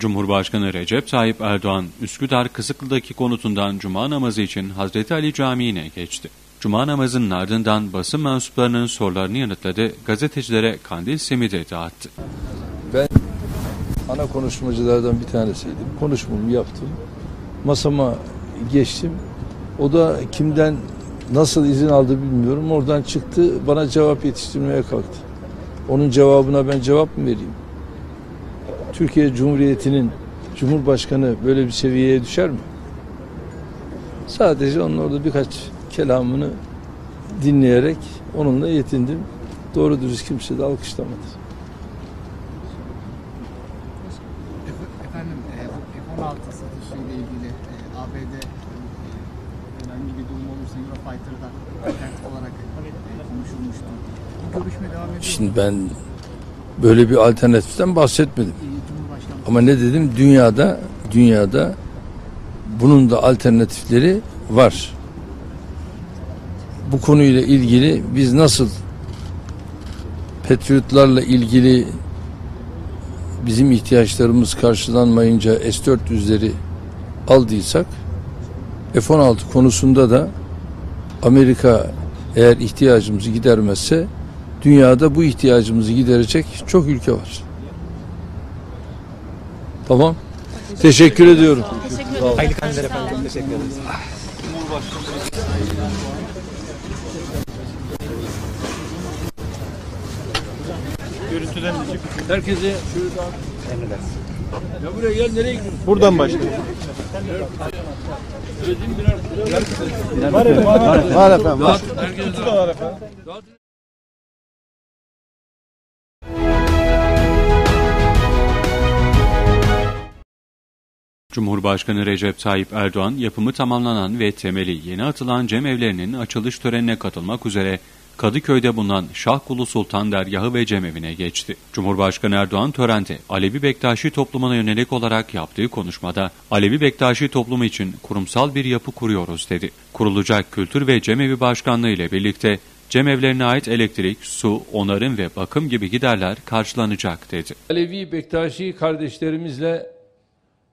Cumhurbaşkanı Recep Tayyip Erdoğan, Üsküdar Kısıklı'daki konutundan Cuma namazı için Hazreti Ali Camii'ne geçti. Cuma namazının ardından basın mensuplarının sorularını yanıtladı, gazetecilere kandil simidi dağıttı. Ben ana konuşmacılardan bir tanesiydim. Konuşmamı yaptım. Masama geçtim. O da kimden nasıl izin aldı bilmiyorum. Oradan çıktı bana cevap yetiştirmeye kalktı. Onun cevabına ben cevap mı vereyim? Türkiye Cumhuriyeti'nin Cumhurbaşkanı böyle bir seviyeye düşer mi? Sadece onun orada birkaç kelamını dinleyerek onunla yetindim. Doğru dürüst kimse de alkışlamadı. Efendim e, bu F-16 satışıyla ilgili e, ABD e, herhangi bir durum olursa Eurofighter'da alternatif olarak e, konuşulmuştu. Bu Şimdi ben böyle bir alternatiften bahsetmedim. Ama ne dedim? Dünyada dünyada bunun da alternatifleri var. Bu konuyla ilgili biz nasıl Patriotlarla ilgili bizim ihtiyaçlarımız karşılanmayınca S-400'leri aldıysak F-16 konusunda da Amerika eğer ihtiyacımızı gidermezse dünyada bu ihtiyacımızı giderecek çok ülke var. Tamam. Teşekkür ediyorum. Hayırlı kandiller efendim. Teşekkür ederiz. Herkese şöyle daha... Emredersiniz. Ya buraya gel nereye gidiyorsun? Buradan başlayalım. Var efendim. Var efendim. Var. Herkese var efendim. Cumhurbaşkanı Recep Tayyip Erdoğan, yapımı tamamlanan ve temeli yeni atılan cemevlerinin açılış törenine katılmak üzere Kadıköy'de bulunan Şahkulu Sultan Dergahı ve Cemevine geçti. Cumhurbaşkanı Erdoğan törende Alevi Bektaşi toplumuna yönelik olarak yaptığı konuşmada Alevi Bektaşi toplumu için kurumsal bir yapı kuruyoruz dedi. Kurulacak Kültür ve Cemevi Başkanlığı ile birlikte cemevlerine ait elektrik, su, onarım ve bakım gibi giderler karşılanacak dedi. Alevi Bektaşi kardeşlerimizle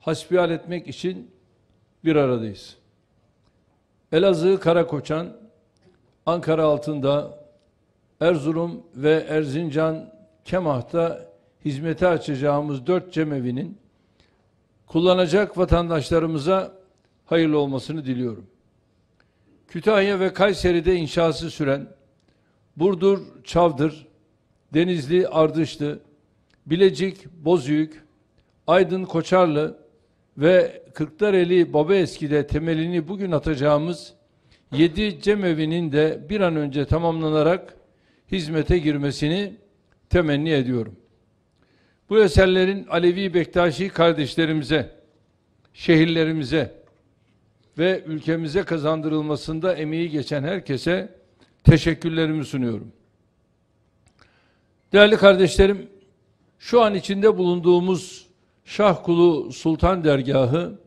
hasbihal etmek için bir aradayız. Elazığ Karakoçan, Ankara altında, Erzurum ve Erzincan Kemah'ta hizmete açacağımız dört cemevinin kullanacak vatandaşlarımıza hayırlı olmasını diliyorum. Kütahya ve Kayseri'de inşası süren Burdur, Çavdır, Denizli, Ardışlı, Bilecik, Bozüyük, Aydın, Koçarlı ve Kırklareli Babaeski'de temelini bugün atacağımız 7 cemevinin de bir an önce tamamlanarak hizmete girmesini temenni ediyorum. Bu eserlerin Alevi Bektaşi kardeşlerimize, şehirlerimize ve ülkemize kazandırılmasında emeği geçen herkese teşekkürlerimi sunuyorum. Değerli kardeşlerim, şu an içinde bulunduğumuz Şahkulu Sultan Dergahı,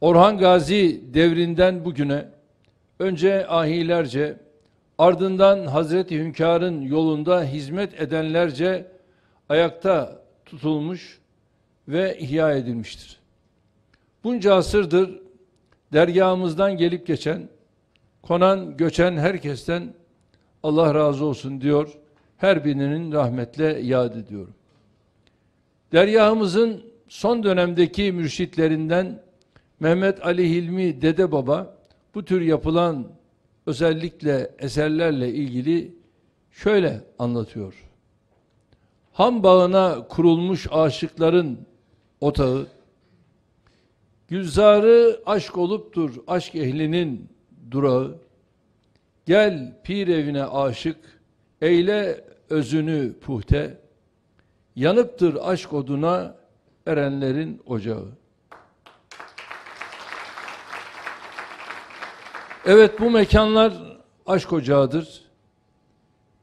Orhan Gazi devrinden bugüne önce ahilerce, ardından Hazreti Hünkar'ın yolunda hizmet edenlerce ayakta tutulmuş ve ihya edilmiştir. Bunca asırdır dergahımızdan gelip geçen, konan, göçen herkesten Allah razı olsun diyor. Her birinin rahmetle yad ediyorum. Dergahımızın son dönemdeki mürşitlerinden Mehmet Ali Hilmi Dede Baba bu tür yapılan özellikle eserlerle ilgili şöyle anlatıyor. Ham bağına kurulmuş aşıkların otağı, Gülzarı aşk oluptur aşk ehlinin durağı. Gel pir evine aşık, eyle özünü puhte. Yanıptır aşk oduna erenlerin ocağı. Evet bu mekanlar aşk ocağıdır.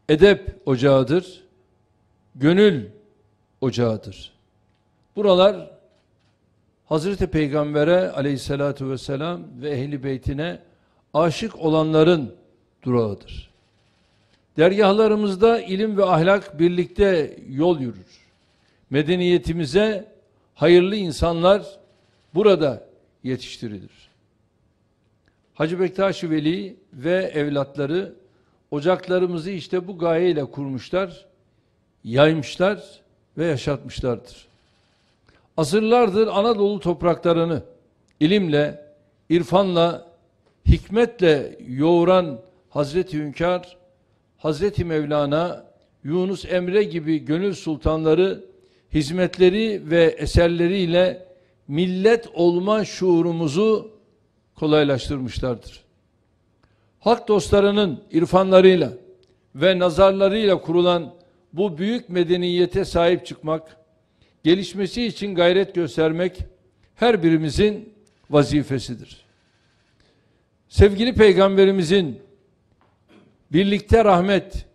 Edep ocağıdır. Gönül ocağıdır. Buralar Hazreti Peygamber'e aleyhissalatu vesselam ve ehli beytine aşık olanların durağıdır. Dergahlarımızda ilim ve ahlak birlikte yol yürür. Medeniyetimize hayırlı insanlar burada yetiştirilir. Hacı Bektaş Veli ve evlatları ocaklarımızı işte bu gayeyle kurmuşlar, yaymışlar ve yaşatmışlardır. Asırlardır Anadolu topraklarını ilimle, irfanla, hikmetle yoğuran Hazreti Hünkar, Hazreti Mevlana, Yunus Emre gibi gönül sultanları hizmetleri ve eserleriyle millet olma şuurumuzu kolaylaştırmışlardır. Hak dostlarının irfanlarıyla ve nazarlarıyla kurulan bu büyük medeniyete sahip çıkmak, gelişmesi için gayret göstermek her birimizin vazifesidir. Sevgili Peygamberimizin birlikte rahmet,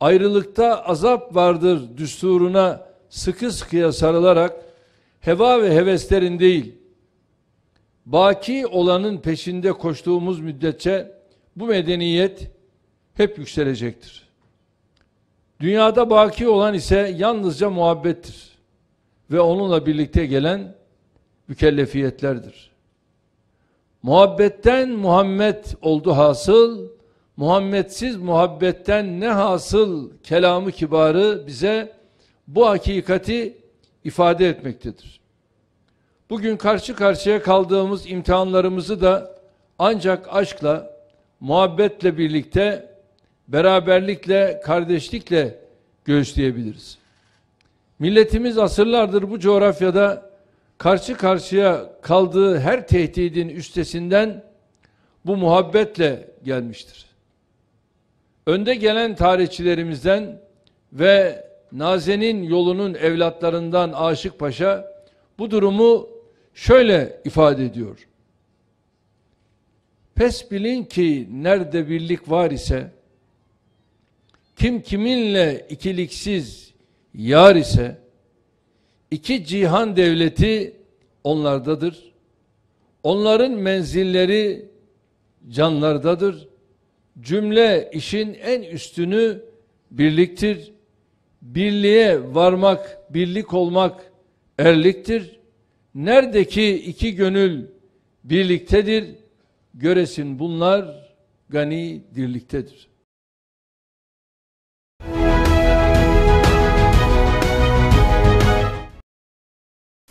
ayrılıkta azap vardır düsturuna sıkı sıkıya sarılarak heva ve heveslerin değil, baki olanın peşinde koştuğumuz müddetçe bu medeniyet hep yükselecektir. Dünyada baki olan ise yalnızca muhabbettir ve onunla birlikte gelen mükellefiyetlerdir. Muhabbetten Muhammed oldu hasıl, Muhammedsiz muhabbetten ne hasıl kelamı kibarı bize bu hakikati ifade etmektedir. Bugün karşı karşıya kaldığımız imtihanlarımızı da ancak aşkla, muhabbetle birlikte, beraberlikle, kardeşlikle göğüsleyebiliriz. Milletimiz asırlardır bu coğrafyada karşı karşıya kaldığı her tehdidin üstesinden bu muhabbetle gelmiştir. Önde gelen tarihçilerimizden ve Nazen'in yolunun evlatlarından Aşık Paşa bu durumu şöyle ifade ediyor. Pes bilin ki nerede birlik var ise kim kiminle ikiliksiz yar ise iki cihan devleti onlardadır. Onların menzilleri canlardadır. Cümle işin en üstünü birliktir birliğe varmak, birlik olmak erliktir. Neredeki iki gönül birliktedir, göresin bunlar gani dirliktedir.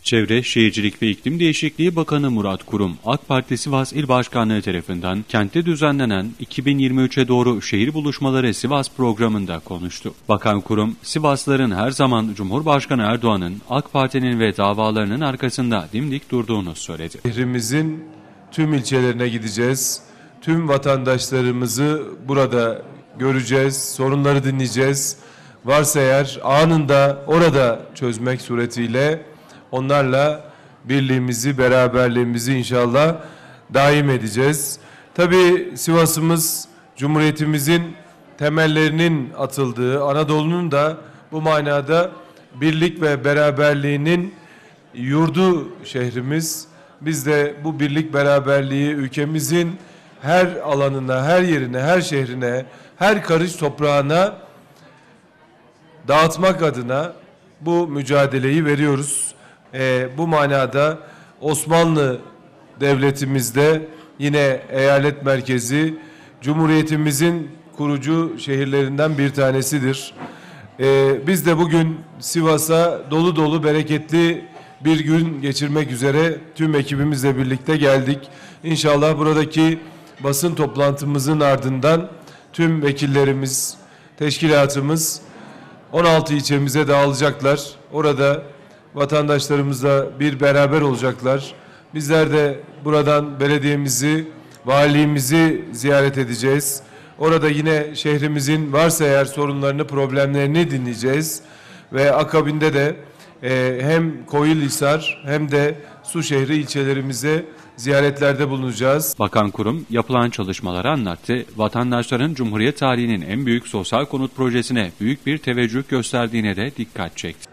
Çevre, Şehircilik ve İklim Değişikliği Bakanı Murat Kurum, AK Parti Sivas İl Başkanlığı tarafından kentte düzenlenen 2023'e doğru şehir buluşmaları Sivas programında konuştu. Bakan Kurum, Sivasların her zaman Cumhurbaşkanı Erdoğan'ın, AK Parti'nin ve davalarının arkasında dimdik durduğunu söyledi. Şehrimizin tüm ilçelerine gideceğiz. Tüm vatandaşlarımızı burada göreceğiz, sorunları dinleyeceğiz. Varsa eğer anında orada çözmek suretiyle Onlarla birliğimizi, beraberliğimizi inşallah daim edeceğiz. Tabii Sivas'ımız Cumhuriyetimizin temellerinin atıldığı, Anadolu'nun da bu manada birlik ve beraberliğinin yurdu şehrimiz. Biz de bu birlik beraberliği ülkemizin her alanına, her yerine, her şehrine, her karış toprağına dağıtmak adına bu mücadeleyi veriyoruz e, bu manada Osmanlı Devletimizde yine eyalet merkezi Cumhuriyetimizin kurucu şehirlerinden bir tanesidir. E, biz de bugün Sivas'a dolu dolu bereketli bir gün geçirmek üzere tüm ekibimizle birlikte geldik. İnşallah buradaki basın toplantımızın ardından tüm vekillerimiz, teşkilatımız 16 ilçemize dağılacaklar. Orada vatandaşlarımızla bir beraber olacaklar. Bizler de buradan belediyemizi, valiliğimizi ziyaret edeceğiz. Orada yine şehrimizin varsa eğer sorunlarını, problemlerini dinleyeceğiz. Ve akabinde de e, hem Koyulhisar hem de Suşehri ilçelerimize ziyaretlerde bulunacağız. Bakan Kurum yapılan çalışmaları anlattı. Vatandaşların Cumhuriyet tarihinin en büyük sosyal konut projesine büyük bir teveccüh gösterdiğine de dikkat çekti.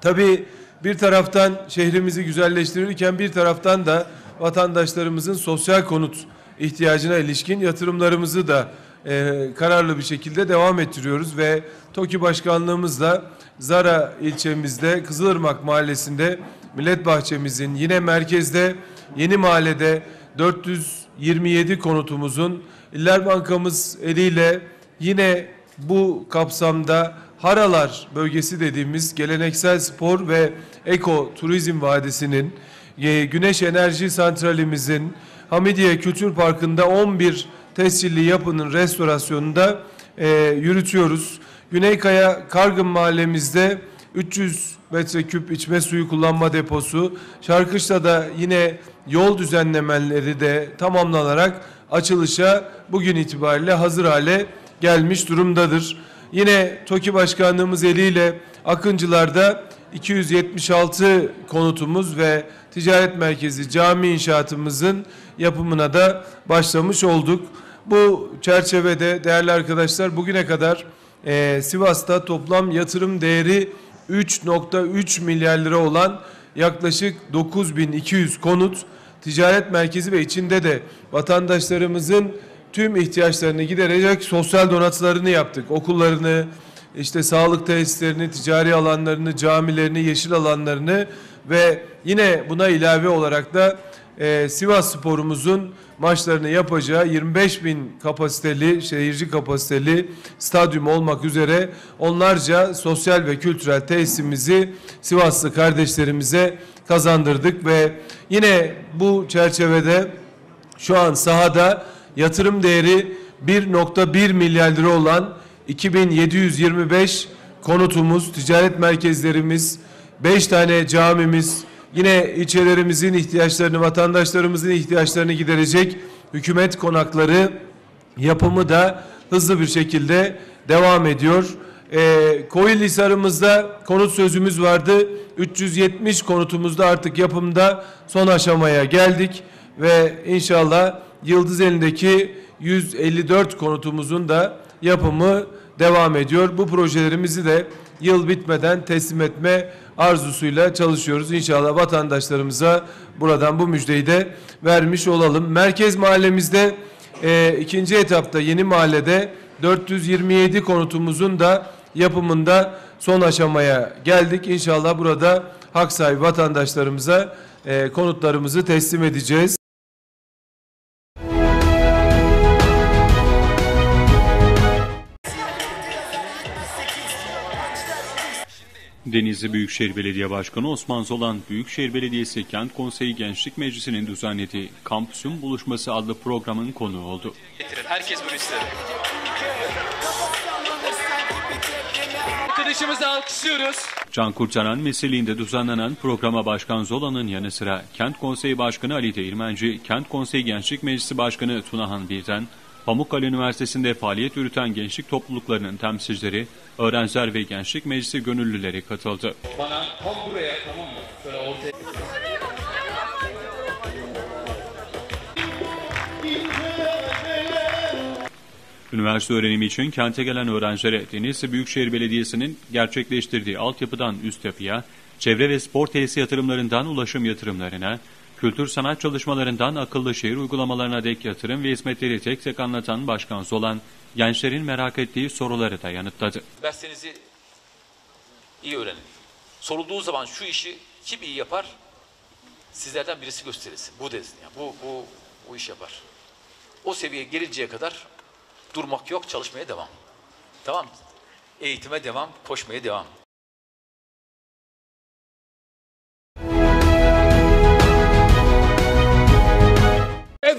Tabii bir taraftan şehrimizi güzelleştirirken bir taraftan da vatandaşlarımızın sosyal konut ihtiyacına ilişkin yatırımlarımızı da e, kararlı bir şekilde devam ettiriyoruz ve TOKİ Başkanlığımızla Zara ilçemizde Kızılırmak Mahallesi'nde Millet Bahçemizin yine merkezde Yeni Mahallede 427 konutumuzun İller Bankamız eliyle yine bu kapsamda Haralar bölgesi dediğimiz geleneksel spor ve eko turizm vadisinin e, güneş enerji santralimizin Hamidiye Kültür Parkı'nda 11 tescilli yapının restorasyonunda e, yürütüyoruz. Güneykaya Kargın mahallemizde 300 metreküp içme suyu kullanma deposu, Şarkışla'da yine yol düzenlemeleri de tamamlanarak açılışa bugün itibariyle hazır hale gelmiş durumdadır. Yine TOKİ Başkanlığımız eliyle Akıncılar'da 276 konutumuz ve ticaret merkezi cami inşaatımızın yapımına da başlamış olduk. Bu çerçevede değerli arkadaşlar bugüne kadar e, Sivas'ta toplam yatırım değeri 3.3 milyar lira olan yaklaşık 9200 konut, ticaret merkezi ve içinde de vatandaşlarımızın tüm ihtiyaçlarını giderecek sosyal donatılarını yaptık. Okullarını, işte sağlık tesislerini, ticari alanlarını, camilerini, yeşil alanlarını ve yine buna ilave olarak da e, Sivas sporumuzun maçlarını yapacağı 25 bin kapasiteli, şehirci kapasiteli stadyum olmak üzere onlarca sosyal ve kültürel tesisimizi Sivaslı kardeşlerimize kazandırdık ve yine bu çerçevede şu an sahada yatırım değeri 1.1 milyar lira olan 2725 konutumuz, ticaret merkezlerimiz, 5 tane camimiz, yine ilçelerimizin ihtiyaçlarını, vatandaşlarımızın ihtiyaçlarını giderecek hükümet konakları yapımı da hızlı bir şekilde devam ediyor. Ee, Koyulhisar'ımızda konut sözümüz vardı. 370 konutumuzda artık yapımda son aşamaya geldik ve inşallah Yıldız elindeki 154 konutumuzun da yapımı devam ediyor. Bu projelerimizi de yıl bitmeden teslim etme arzusuyla çalışıyoruz. İnşallah vatandaşlarımıza buradan bu müjdeyi de vermiş olalım. Merkez mahallemizde e, ikinci etapta yeni mahallede 427 konutumuzun da yapımında son aşamaya geldik. İnşallah burada hak sahibi vatandaşlarımıza e, konutlarımızı teslim edeceğiz. Denizli Büyükşehir Belediye Başkanı Osman Zolan, Büyükşehir Belediyesi Kent Konseyi Gençlik Meclisi'nin düzenlediği Kampüsün Buluşması adlı programın konuğu oldu. getirin. Herkes bunu ister. Arkadaşımızı alkışlıyoruz. Can Kurtaran mesleğinde düzenlenen programa Başkan Zolan'ın yanı sıra Kent Konseyi Başkanı Ali Değirmenci, Kent Konseyi Gençlik Meclisi Başkanı Tunahan Birden, Pamukkale Üniversitesi'nde faaliyet yürüten gençlik topluluklarının temsilcileri, öğrenciler ve gençlik meclisi gönüllüleri katıldı. Bana tam buraya tamam mı? Şöyle ortaya. Üniversite öğrenimi için kente gelen öğrencilere Denizli Büyükşehir Belediyesi'nin gerçekleştirdiği altyapıdan üst yapıya, çevre ve spor tesisi yatırımlarından ulaşım yatırımlarına, kültür sanat çalışmalarından akıllı şehir uygulamalarına dek yatırım ve hizmetleri tek tek anlatan Başkan Zolan, gençlerin merak ettiği soruları da yanıtladı. Derslerinizi iyi öğrenin. Sorulduğu zaman şu işi kim iyi yapar? Sizlerden birisi gösterirsin. Bu desin. Yani bu, bu, bu iş yapar. O seviyeye gelinceye kadar durmak yok, çalışmaya devam. Tamam? Eğitime devam, koşmaya devam.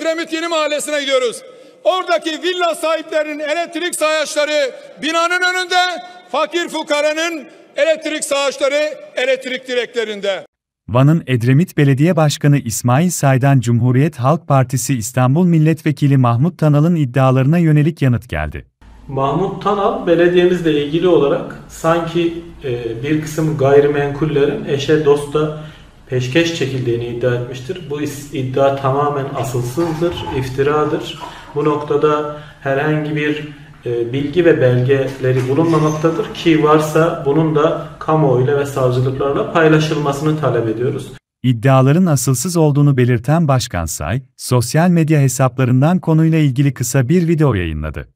Edremit Yeni Mahallesi'ne gidiyoruz. Oradaki villa sahiplerinin elektrik sayaçları binanın önünde, fakir fukaranın elektrik sayaçları elektrik direklerinde. Van'ın Edremit Belediye Başkanı İsmail Say'dan Cumhuriyet Halk Partisi İstanbul Milletvekili Mahmut Tanal'ın iddialarına yönelik yanıt geldi. Mahmut Tanal belediyemizle ilgili olarak sanki e, bir kısım gayrimenkullerin eşe dosta peşkeş çekildiğini iddia etmiştir. Bu iddia tamamen asılsızdır, iftiradır. Bu noktada herhangi bir e, bilgi ve belgeleri bulunmamaktadır ki varsa bunun da kamuoyuyla ve savcılıklarla paylaşılmasını talep ediyoruz. İddiaların asılsız olduğunu belirten Başkan Say, sosyal medya hesaplarından konuyla ilgili kısa bir video yayınladı.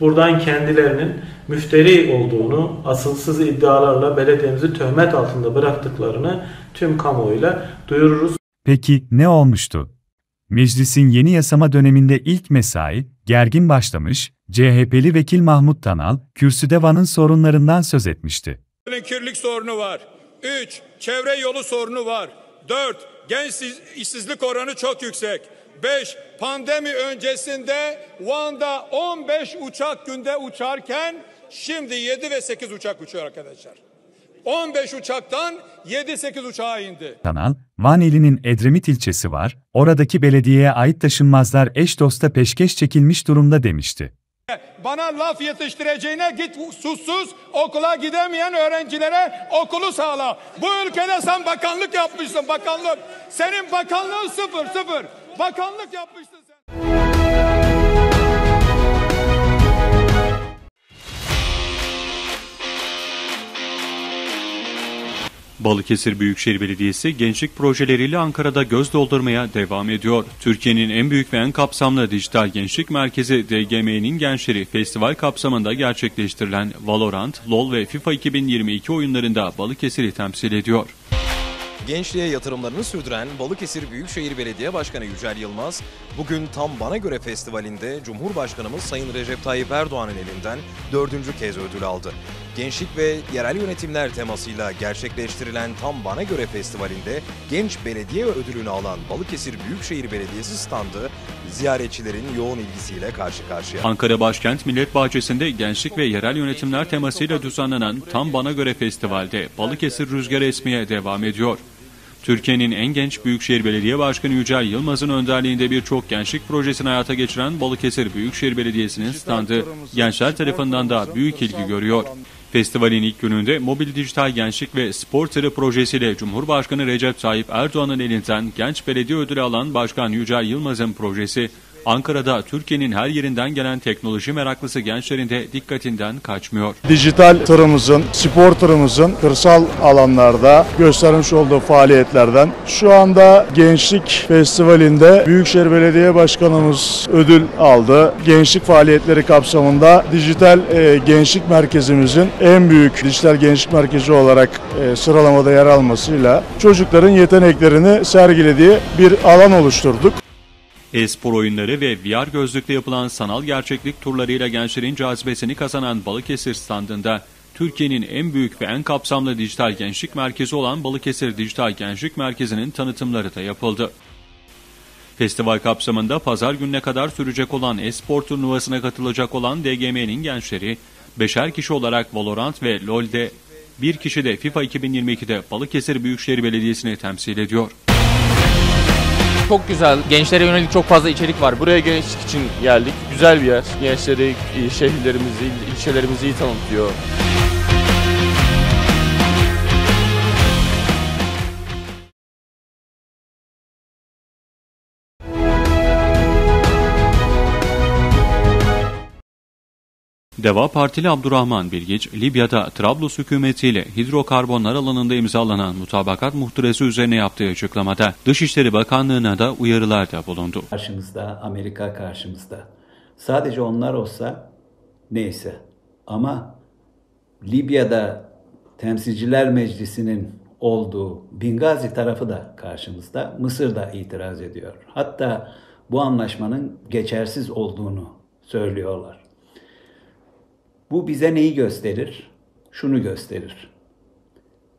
Buradan kendilerinin müfteri olduğunu, asılsız iddialarla belediyemizi töhmet altında bıraktıklarını tüm kamuoyuyla duyururuz. Peki ne olmuştu? Meclisin yeni yasama döneminde ilk mesai, gergin başlamış, CHP'li vekil Mahmut Tanal, kürsüde Van'ın sorunlarından söz etmişti. kirlilik sorunu var. 3. Çevre yolu sorunu var. 4. Genç işsizlik oranı çok yüksek. 5. Pandemi öncesinde Van'da 15 uçak günde uçarken şimdi 7 ve 8 uçak uçuyor arkadaşlar. 15 uçaktan 7-8 uçağa indi. Tanal, Van ilinin Edremit ilçesi var, oradaki belediyeye ait taşınmazlar eş dosta peşkeş çekilmiş durumda demişti. Bana laf yetiştireceğine git susuz okula gidemeyen öğrencilere okulu sağla. Bu ülkede sen bakanlık yapmışsın bakanlık. Senin bakanlığın sıfır sıfır. Bakanlık yapmışsın sen. Balıkesir Büyükşehir Belediyesi gençlik projeleriyle Ankara'da göz doldurmaya devam ediyor. Türkiye'nin en büyük ve en kapsamlı dijital gençlik merkezi DGM'nin gençleri festival kapsamında gerçekleştirilen Valorant, LoL ve FIFA 2022 oyunlarında Balıkesir'i temsil ediyor. Gençliğe yatırımlarını sürdüren Balıkesir Büyükşehir Belediye Başkanı Yücel Yılmaz, bugün Tam Bana Göre Festivali'nde Cumhurbaşkanımız Sayın Recep Tayyip Erdoğan'ın elinden dördüncü kez ödül aldı. Gençlik ve yerel yönetimler temasıyla gerçekleştirilen Tam Bana Göre Festivali'nde genç belediye ödülünü alan Balıkesir Büyükşehir Belediyesi standı ziyaretçilerin yoğun ilgisiyle karşı karşıya. Ankara Başkent Millet Bahçesi'nde gençlik ve yerel yönetimler temasıyla düzenlenen Tam Bana Göre Festival'de Balıkesir rüzgarı esmeye devam ediyor. Türkiye'nin en genç Büyükşehir Belediye Başkanı Yücel Yılmaz'ın önderliğinde birçok gençlik projesini hayata geçiren Balıkesir Büyükşehir Belediyesi'nin standı gençler tarafından da büyük ilgi görüyor. Festivalin ilk gününde mobil dijital gençlik ve spor tırı projesiyle Cumhurbaşkanı Recep Tayyip Erdoğan'ın elinden genç belediye ödülü alan Başkan Yücel Yılmaz'ın projesi Ankara'da Türkiye'nin her yerinden gelen teknoloji meraklısı gençlerin de dikkatinden kaçmıyor. Dijital tırımızın, spor tırımızın kırsal alanlarda göstermiş olduğu faaliyetlerden şu anda Gençlik Festivali'nde Büyükşehir Belediye Başkanımız ödül aldı. Gençlik faaliyetleri kapsamında dijital e, gençlik merkezimizin en büyük dijital gençlik merkezi olarak e, sıralamada yer almasıyla çocukların yeteneklerini sergilediği bir alan oluşturduk. E-spor oyunları ve VR gözlükle yapılan sanal gerçeklik turlarıyla gençlerin cazibesini kazanan Balıkesir standında Türkiye'nin en büyük ve en kapsamlı dijital gençlik merkezi olan Balıkesir Dijital Gençlik Merkezi'nin tanıtımları da yapıldı. Festival kapsamında pazar gününe kadar sürecek olan e-spor turnuvasına katılacak olan DGM'nin gençleri, beşer kişi olarak Valorant ve LoL'de, bir kişi de FIFA 2022'de Balıkesir Büyükşehir Belediyesi'ni temsil ediyor. Çok güzel. Gençlere yönelik çok fazla içerik var. Buraya gençlik için geldik. Güzel bir yer. Gençleri, şehirlerimizi, ilçelerimizi iyi tanıtıyor. Deva Partili Abdurrahman Bilgiç, Libya'da Trablus hükümetiyle hidrokarbonlar alanında imzalanan mutabakat muhtırası üzerine yaptığı açıklamada Dışişleri Bakanlığı'na da uyarılarda bulundu. Karşımızda, Amerika karşımızda. Sadece onlar olsa neyse. Ama Libya'da Temsilciler Meclisi'nin olduğu Bingazi tarafı da karşımızda. Mısır da itiraz ediyor. Hatta bu anlaşmanın geçersiz olduğunu söylüyorlar. Bu bize neyi gösterir? Şunu gösterir.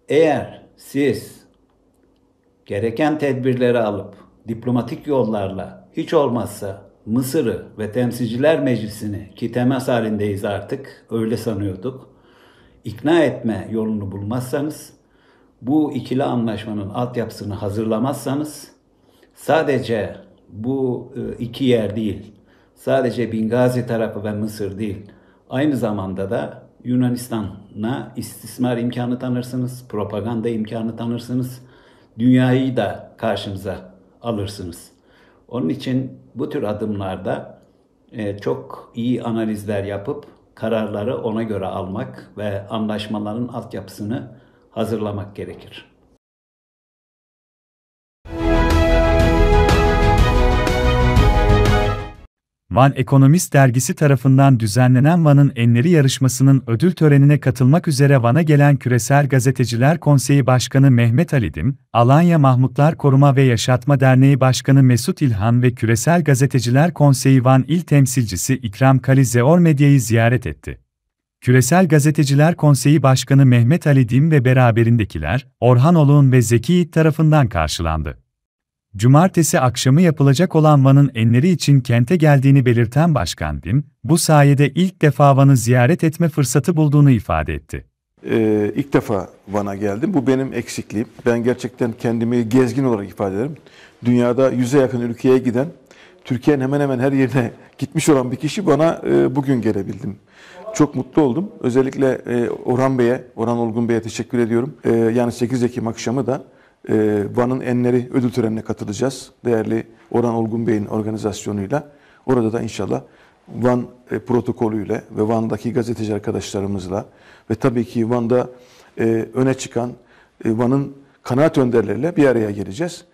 Eğer siz gereken tedbirleri alıp diplomatik yollarla hiç olmazsa Mısır'ı ve Temsilciler Meclisi'ni ki temas halindeyiz artık öyle sanıyorduk. ikna etme yolunu bulmazsanız bu ikili anlaşmanın altyapısını hazırlamazsanız sadece bu iki yer değil sadece Bingazi tarafı ve Mısır değil Aynı zamanda da Yunanistan'a istismar imkanı tanırsınız, propaganda imkanı tanırsınız, dünyayı da karşınıza alırsınız. Onun için bu tür adımlarda çok iyi analizler yapıp kararları ona göre almak ve anlaşmaların altyapısını hazırlamak gerekir. Van Ekonomist dergisi tarafından düzenlenen Van'ın Enleri yarışmasının ödül törenine katılmak üzere Van'a gelen Küresel Gazeteciler Konseyi Başkanı Mehmet Alidim, Alanya Mahmutlar Koruma ve Yaşatma Derneği Başkanı Mesut İlhan ve Küresel Gazeteciler Konseyi Van İl Temsilcisi İkram Kalizeor Medya'yı ziyaret etti. Küresel Gazeteciler Konseyi Başkanı Mehmet Ali Dim ve beraberindekiler, Orhan Oluğun ve Zeki Yiğit tarafından karşılandı. Cumartesi akşamı yapılacak olan Van'ın enleri için kente geldiğini belirten Başkan Dim, bu sayede ilk defa Van'ı ziyaret etme fırsatı bulduğunu ifade etti. Ee, ilk defa Van'a geldim. Bu benim eksikliğim. Ben gerçekten kendimi gezgin olarak ifade ederim. Dünyada yüze yakın ülkeye giden, Türkiye'nin hemen hemen her yerine gitmiş olan bir kişi bana e, bugün gelebildim. Çok mutlu oldum. Özellikle e, Orhan Bey'e, Orhan Olgun Bey'e teşekkür ediyorum. E, yani 8 Ekim akşamı da e, Van'ın enleri ödül törenine katılacağız. Değerli Orhan Olgun Bey'in organizasyonuyla. Orada da inşallah Van e, protokolüyle ve Van'daki gazeteci arkadaşlarımızla ve tabii ki Van'da e, öne çıkan e, Van'ın kanaat önderleriyle bir araya geleceğiz.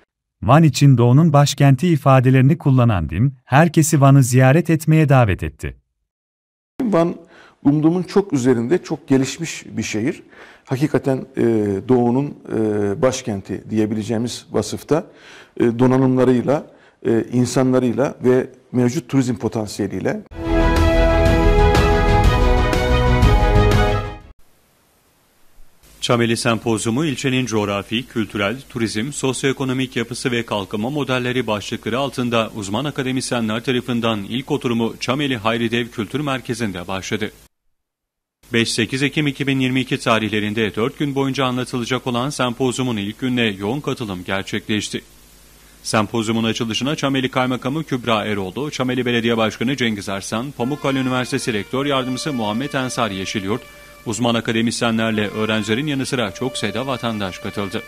Van için doğunun başkenti ifadelerini kullanan Dim, herkesi Van'ı ziyaret etmeye davet etti. Van umduğumun çok üzerinde çok gelişmiş bir şehir. Hakikaten e, doğunun e, başkenti diyebileceğimiz vasıfta e, donanımlarıyla, e, insanlarıyla ve mevcut turizm potansiyeliyle. Çameli Sempozyumu ilçenin coğrafi, kültürel, turizm, sosyoekonomik yapısı ve kalkınma modelleri başlıkları altında uzman akademisyenler tarafından ilk oturumu Çameli Hayridev Kültür Merkezi'nde başladı. 5-8 Ekim 2022 tarihlerinde 4 gün boyunca anlatılacak olan sempozyumun ilk gününe yoğun katılım gerçekleşti. Sempozyumun açılışına Çameli Kaymakamı Kübra Eroğlu, Çameli Belediye Başkanı Cengiz Arslan, Pamukkale Üniversitesi Rektör Yardımcısı Muhammed Ensar Yeşilyurt, uzman akademisyenlerle öğrencilerin yanı sıra çok sayıda vatandaş katıldı.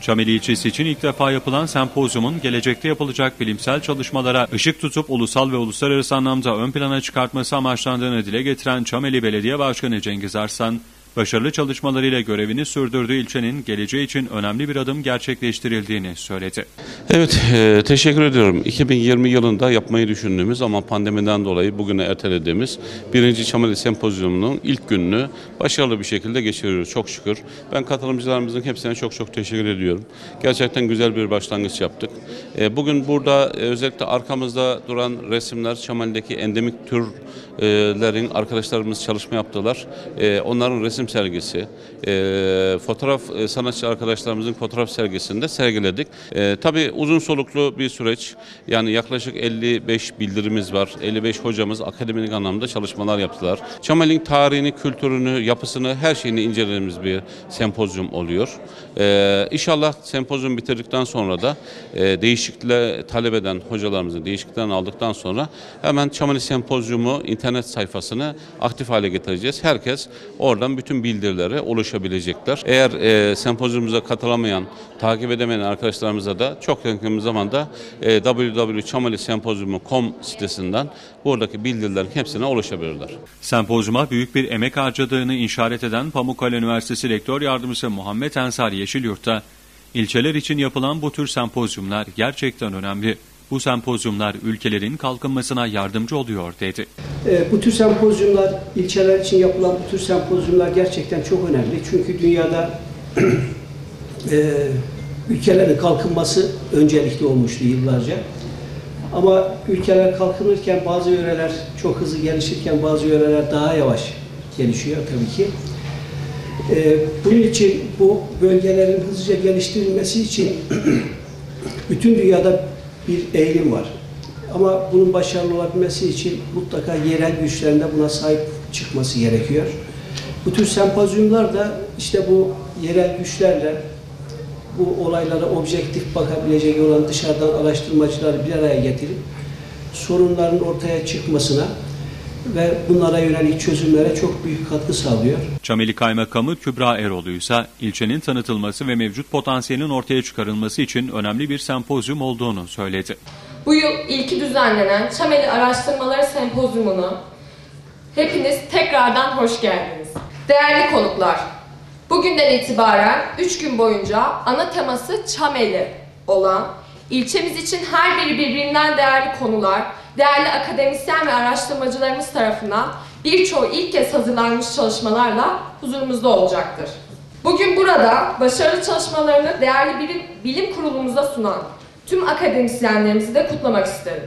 Çameli ilçesi için ilk defa yapılan sempozyumun gelecekte yapılacak bilimsel çalışmalara ışık tutup ulusal ve uluslararası anlamda ön plana çıkartması amaçlandığını dile getiren Çameli Belediye Başkanı Cengiz Arslan, başarılı çalışmalarıyla görevini sürdürdüğü ilçenin geleceği için önemli bir adım gerçekleştirildiğini söyledi. Evet, e, teşekkür ediyorum. 2020 yılında yapmayı düşündüğümüz ama pandemiden dolayı bugüne ertelediğimiz birinci Çameli Sempozyumu'nun ilk gününü başarılı bir şekilde geçiriyoruz çok şükür. Ben katılımcılarımızın hepsine çok çok teşekkür ediyorum. Gerçekten güzel bir başlangıç yaptık. E, bugün burada e, özellikle arkamızda duran resimler Çameli'deki endemik türlerin arkadaşlarımız çalışma yaptılar. E, onların resim sergisi, fotoğraf sanatçı arkadaşlarımızın fotoğraf sergisinde sergiledik. Tabii uzun soluklu bir süreç. Yani yaklaşık 55 bildirimiz var. 55 hocamız akademik anlamda çalışmalar yaptılar. Çamel'in tarihini, kültürünü, yapısını, her şeyini incelediğimiz bir sempozyum oluyor. İnşallah sempozyum bitirdikten sonra da e, değişikliğe talep eden hocalarımızın değişikliklerini aldıktan sonra hemen Çameli Sempozyumu internet sayfasını aktif hale getireceğiz. Herkes oradan bütün bildirilere ulaşabilecekler. Eğer e, sempozyumumuza katılamayan, takip edemeyen arkadaşlarımıza da çok yakın zamanda e, www.çamalisempozyumu.com sitesinden buradaki bildirilerin hepsine ulaşabilirler. Sempozyuma büyük bir emek harcadığını işaret eden Pamukkale Üniversitesi Rektör Yardımcısı Muhammed Ensar Yeşilyurt'ta, ilçeler için yapılan bu tür sempozyumlar gerçekten önemli. Bu sempozyumlar ülkelerin kalkınmasına yardımcı oluyor dedi. E, bu tür sempozyumlar, ilçeler için yapılan bu tür sempozyumlar gerçekten çok önemli. Çünkü dünyada e, ülkelerin kalkınması öncelikli olmuştu yıllarca. Ama ülkeler kalkınırken bazı yöreler çok hızlı gelişirken bazı yöreler daha yavaş gelişiyor tabii ki. E, bunun için bu bölgelerin hızlıca geliştirilmesi için bütün dünyada bir eğilim var. Ama bunun başarılı olabilmesi için mutlaka yerel güçlerinde buna sahip çıkması gerekiyor. Bu tür sempozyumlar da işte bu yerel güçlerle bu olaylara objektif bakabilecek olan dışarıdan araştırmacıları bir araya getirip sorunların ortaya çıkmasına ve bunlara yönelik çözümlere çok büyük katkı sağlıyor. Çameli Kaymakamı Kübra Eroğlu ise ilçenin tanıtılması ve mevcut potansiyelin ortaya çıkarılması için önemli bir sempozyum olduğunu söyledi. Bu yıl ilki düzenlenen Çameli Araştırmaları Sempozyumunu hepiniz tekrardan hoş geldiniz. Değerli konuklar, bugünden itibaren 3 gün boyunca ana teması Çameli olan ilçemiz için her biri birbirinden değerli konular, değerli akademisyen ve araştırmacılarımız tarafından birçoğu ilk kez hazırlanmış çalışmalarla huzurumuzda olacaktır. Bugün burada başarılı çalışmalarını değerli bilim, bilim kurulumuza sunan tüm akademisyenlerimizi de kutlamak isterim.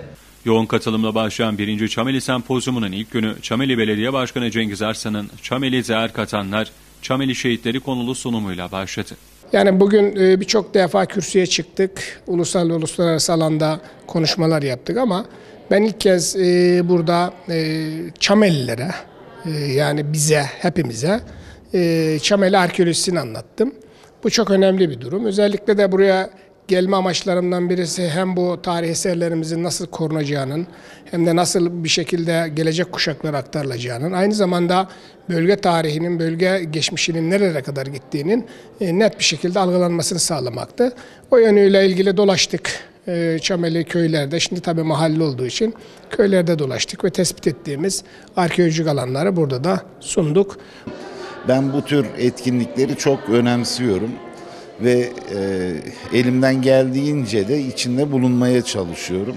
Yoğun katılımla başlayan 1. Çameli Sempozyumu'nun ilk günü Çameli Belediye Başkanı Cengiz Arslan'ın Çameli Zehir Katanlar, Çameli Şehitleri konulu sunumuyla başladı. Yani bugün e, birçok defa kürsüye çıktık. Ulusal ve uluslararası alanda konuşmalar yaptık ama ben ilk kez e, burada e, Çamelilere yani bize, hepimize Çameli arkeolojisini anlattım. Bu çok önemli bir durum. Özellikle de buraya gelme amaçlarımdan birisi hem bu tarih eserlerimizin nasıl korunacağının hem de nasıl bir şekilde gelecek kuşaklara aktarılacağının aynı zamanda bölge tarihinin, bölge geçmişinin nerelere kadar gittiğinin e, net bir şekilde algılanmasını sağlamaktı. O yönüyle ilgili dolaştık e, Çameli köylerde. Şimdi tabii mahalle olduğu için köylerde dolaştık ve tespit ettiğimiz arkeolojik alanları burada da sunduk. Ben bu tür etkinlikleri çok önemsiyorum ve e, elimden geldiğince de içinde bulunmaya çalışıyorum.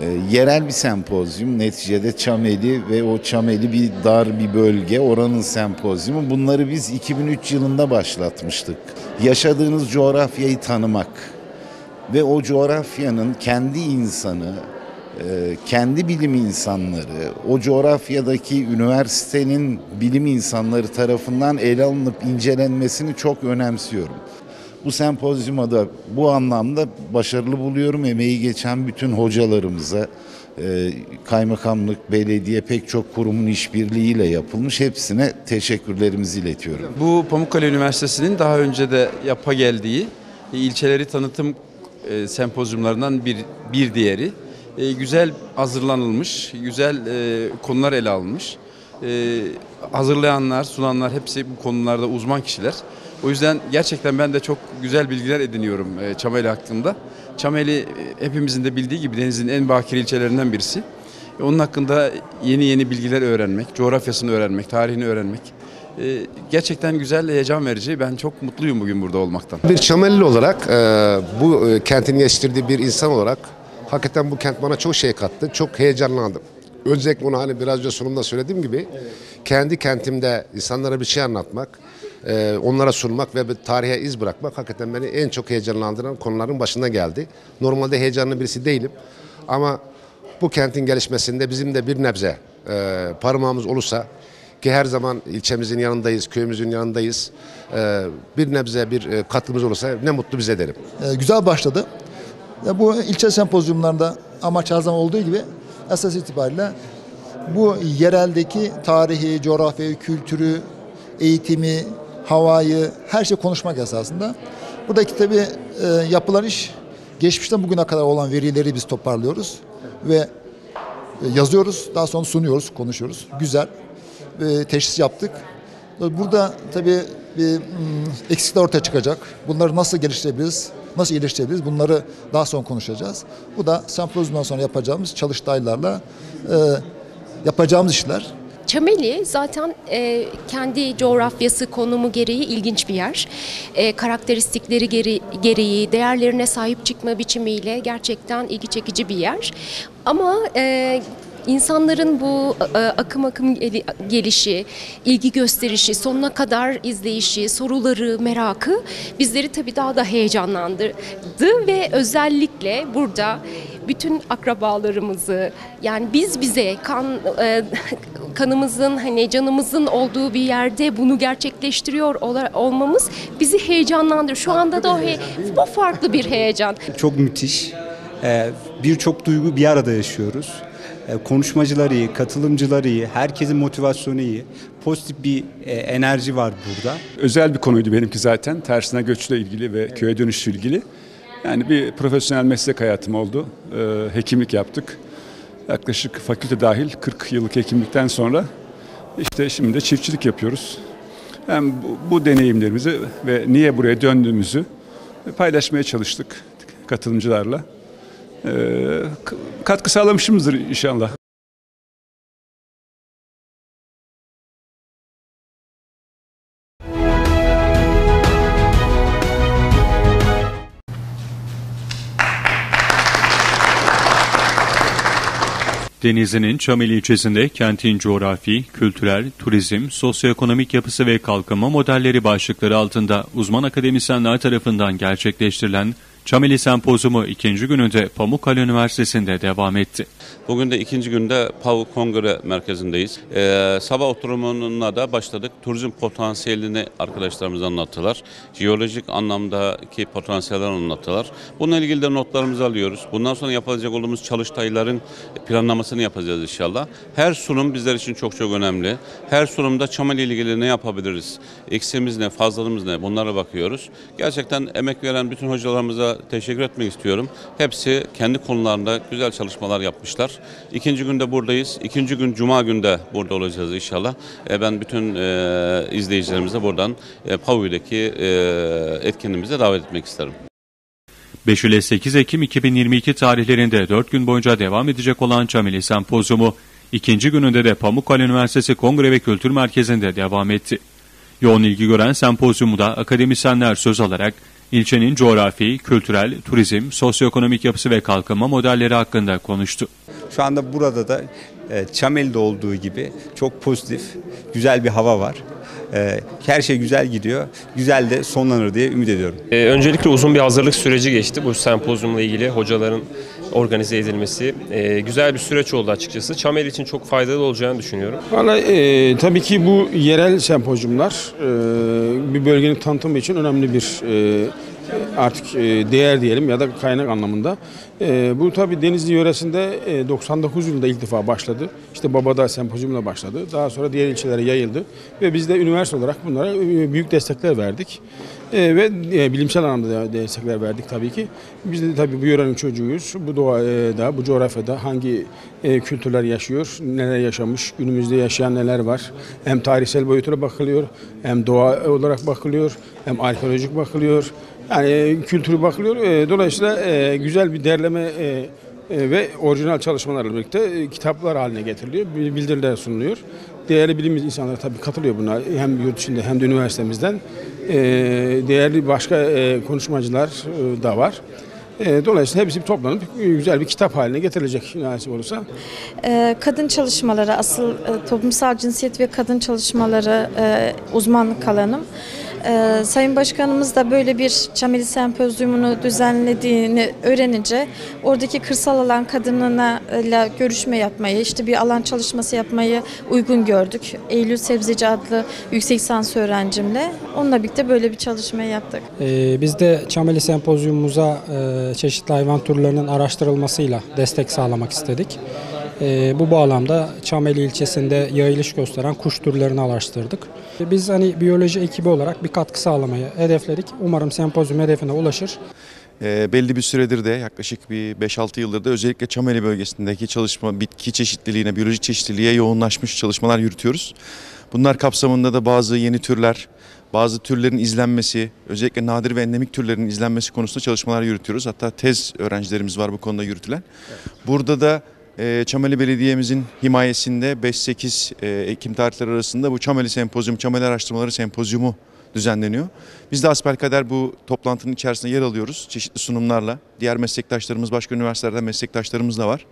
E, yerel bir sempozyum neticede Çameli ve o Çameli bir dar bir bölge oranın sempozyumu bunları biz 2003 yılında başlatmıştık. Yaşadığınız coğrafyayı tanımak ve o coğrafyanın kendi insanı, e, kendi bilim insanları, o coğrafyadaki üniversitenin bilim insanları tarafından ele alınıp incelenmesini çok önemsiyorum. Bu sempozyuma da bu anlamda başarılı buluyorum. Emeği geçen bütün hocalarımıza, e, kaymakamlık, belediye pek çok kurumun işbirliğiyle yapılmış. Hepsine teşekkürlerimizi iletiyorum. Bu Pamukkale Üniversitesi'nin daha önce de yapa geldiği ilçeleri tanıtım e, sempozyumlarından bir, bir diğeri. Güzel hazırlanılmış, güzel konular ele alınmış. Hazırlayanlar, sunanlar hepsi bu konularda uzman kişiler. O yüzden gerçekten ben de çok güzel bilgiler ediniyorum e, Çameli hakkında. Çameli e, hepimizin de bildiği gibi denizin en bakir ilçelerinden birisi. E, onun hakkında yeni yeni bilgiler öğrenmek, coğrafyasını öğrenmek, tarihini öğrenmek gerçekten güzel, heyecan verici. Ben çok mutluyum bugün burada olmaktan. Bir Çamelli olarak bu kentin yetiştirdiği bir insan olarak hakikaten bu kent bana çok şey kattı. Çok heyecanlandım. Özellikle onu hani biraz önce sunumda söylediğim gibi kendi kentimde insanlara bir şey anlatmak, e, onlara sunmak ve bir tarihe iz bırakmak hakikaten beni en çok heyecanlandıran konuların başına geldi. Normalde heyecanlı birisi değilim ama bu kentin gelişmesinde bizim de bir nebze e, parmağımız olursa ki her zaman ilçemizin yanındayız, köyümüzün yanındayız. E, bir nebze bir e, katkımız olursa ne mutlu bize derim. E, güzel başladı. Bu ilçe sempozyumlarında amaç her zaman olduğu gibi esas itibariyle bu yereldeki tarihi, coğrafyayı, kültürü, eğitimi, havayı, her şey konuşmak esasında. Buradaki tabi e, yapılan iş geçmişten bugüne kadar olan verileri biz toparlıyoruz ve e, yazıyoruz. Daha sonra sunuyoruz, konuşuyoruz. Güzel. E, teşhis yaptık. Burada tabi bir hmm, eksikler ortaya çıkacak. Bunları nasıl geliştirebiliriz? Nasıl iyileştirebiliriz? Bunları daha sonra konuşacağız. Bu da sempozyumdan sonra yapacağımız çalıştaylarla e, yapacağımız işler. Çameli zaten e, kendi coğrafyası, konumu gereği ilginç bir yer. E, karakteristikleri geri, gereği, değerlerine sahip çıkma biçimiyle gerçekten ilgi çekici bir yer. Ama e, İnsanların bu e, akım akım gelişi, ilgi gösterişi, sonuna kadar izleyişi, soruları, merakı bizleri tabii daha da heyecanlandırdı ve özellikle burada bütün akrabalarımızı yani biz bize kan e, kanımızın hani canımızın olduğu bir yerde bunu gerçekleştiriyor olmamız bizi heyecanlandırır. Şu anda da o he, bu farklı bir heyecan. Çok müthiş. Ee, Birçok duygu bir arada yaşıyoruz. Ee, konuşmacılar iyi, katılımcılar iyi, herkesin motivasyonu iyi. Pozitif bir e, enerji var burada. Özel bir konuydu benimki zaten. Tersine göçle ilgili ve köye dönüşle ilgili. Yani bir profesyonel meslek hayatım oldu. Ee, hekimlik yaptık. yaklaşık fakülte dahil 40 yıllık hekimlikten sonra işte şimdi de çiftçilik yapıyoruz. Hem bu, bu deneyimlerimizi ve niye buraya döndüğümüzü paylaşmaya çalıştık katılımcılarla. Ee, katkı sağlamışımızdır inşallah. Denizli'nin Çameli ilçesinde kentin coğrafi, kültürel, turizm, sosyoekonomik yapısı ve kalkınma modelleri başlıkları altında uzman akademisyenler tarafından gerçekleştirilen Çameli Sempozyumu ikinci gününde Pamukkale Üniversitesi'nde devam etti. Bugün de ikinci günde PAV Kongre Merkezi'ndeyiz. Ee, sabah oturumuna da başladık. Turizm potansiyelini arkadaşlarımız anlattılar. Jeolojik anlamdaki potansiyeller anlattılar. Bununla ilgili de notlarımızı alıyoruz. Bundan sonra yapılacak olduğumuz çalıştayların planlamasını yapacağız inşallah. Her sunum bizler için çok çok önemli. Her sunumda Çameli ile ilgili ne yapabiliriz? Eksiğimiz ne, fazlalığımız ne? Bunlara bakıyoruz. Gerçekten emek veren bütün hocalarımıza teşekkür etmek istiyorum. Hepsi kendi konularında güzel çalışmalar yapmışlar. İkinci günde buradayız. İkinci gün Cuma günde burada olacağız inşallah. E, ben bütün e, izleyicilerimize buradan e, PAVÜ'deki e, etkinliğimize davet etmek isterim. 5 ile 8 Ekim 2022 tarihlerinde 4 gün boyunca devam edecek olan Çameli Sempozyumu, ikinci gününde de Pamukkale Üniversitesi Kongre ve Kültür Merkezi'nde devam etti. Yoğun ilgi gören sempozyumda akademisyenler söz alarak ilçenin coğrafi, kültürel, turizm, sosyoekonomik yapısı ve kalkınma modelleri hakkında konuştu. Şu anda burada da e, Çameli'de olduğu gibi çok pozitif, güzel bir hava var. E, her şey güzel gidiyor. Güzel de sonlanır diye ümit ediyorum. Ee, öncelikle uzun bir hazırlık süreci geçti bu sempozyumla ilgili hocaların organize edilmesi. Ee, güzel bir süreç oldu açıkçası. Çameli için çok faydalı olacağını düşünüyorum. Valla e, tabii ki bu yerel sempozyumlar e, bir bölgenin tanıtımı için önemli bir e, artık e, değer diyelim ya da kaynak anlamında. E, bu tabii Denizli yöresinde e, 99 yılında ilk defa başladı. İşte Babada sempozyumla başladı. Daha sonra diğer ilçelere yayıldı ve biz de üniversite olarak bunlara e, büyük destekler verdik. E, ve e, bilimsel anlamda da destekler verdik tabii ki. Biz de tabii bu yörenin çocuğuyuz. Bu doğada, bu coğrafyada hangi e, kültürler yaşıyor, neler yaşamış, günümüzde yaşayan neler var. Hem tarihsel boyutuna bakılıyor, hem doğa olarak bakılıyor, hem arkeolojik bakılıyor. Yani e, kültürü bakılıyor. E, dolayısıyla e, güzel bir derleme e, e, ve orijinal çalışmalarla birlikte e, kitaplar haline getiriliyor. bil- Bildiriler sunuluyor. Değerli bilim insanları tabii katılıyor buna. Hem yurt içinde hem de üniversitemizden. E, değerli başka e, konuşmacılar e, da var. E, dolayısıyla hepsi toplanıp güzel bir kitap haline getirilecek nasip olursa. Ee, Kadın çalışmaları, asıl toplumsal cinsiyet ve kadın çalışmaları uzmanlık alanım. Ee, Sayın Başkanımız da böyle bir Çameli Sempozyumunu düzenlediğini öğrenince oradaki kırsal alan kadınlarla görüşme yapmayı, işte bir alan çalışması yapmayı uygun gördük. Eylül Sebzeci adlı yüksek lisans öğrencimle. Onunla birlikte böyle bir çalışma yaptık. Ee, Biz de Çameli Sempozyumumuza e, çeşitli hayvan türlerinin araştırılmasıyla destek sağlamak istedik. Ee, Bu bağlamda Çameli ilçesinde yayılış gösteren kuş türlerini araştırdık. Biz hani biyoloji ekibi olarak bir katkı sağlamayı hedefledik. Umarım sempozyum hedefine ulaşır. E, belli bir süredir de yaklaşık bir 5-6 yıldır da özellikle Çameli bölgesindeki çalışma bitki çeşitliliğine, biyolojik çeşitliliğe yoğunlaşmış çalışmalar yürütüyoruz. Bunlar kapsamında da bazı yeni türler, bazı türlerin izlenmesi, özellikle nadir ve endemik türlerin izlenmesi konusunda çalışmalar yürütüyoruz. Hatta tez öğrencilerimiz var bu konuda yürütülen. Burada da Çameli Belediye'mizin himayesinde 5-8 e, Ekim tarihleri arasında bu Çameli Sempozyum, Çameli Araştırmaları Sempozyumu düzenleniyor. Biz de asbelkader bu toplantının içerisinde yer alıyoruz çeşitli sunumlarla. Diğer meslektaşlarımız, başka üniversitelerden meslektaşlarımız da var.